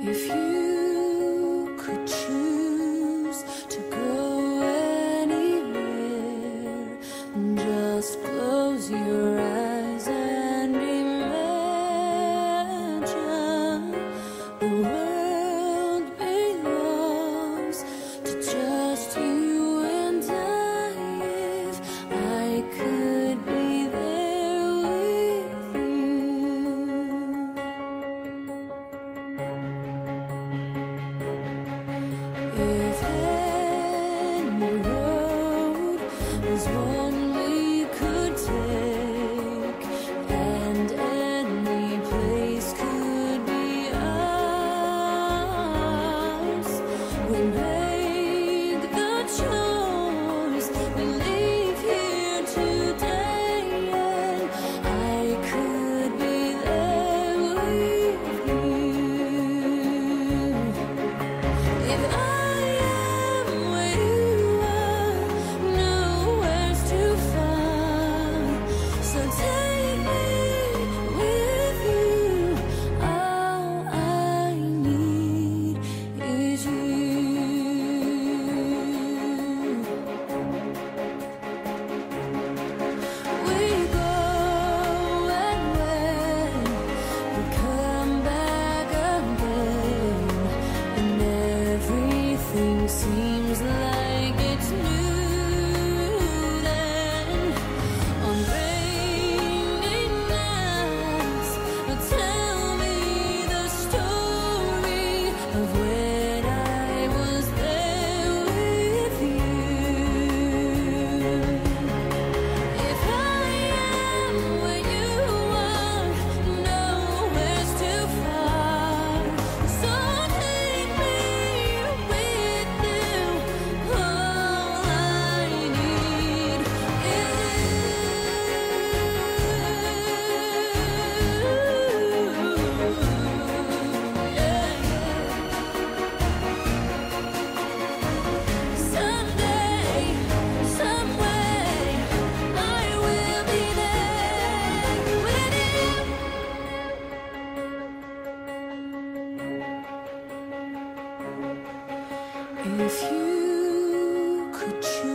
If you could If you could choose.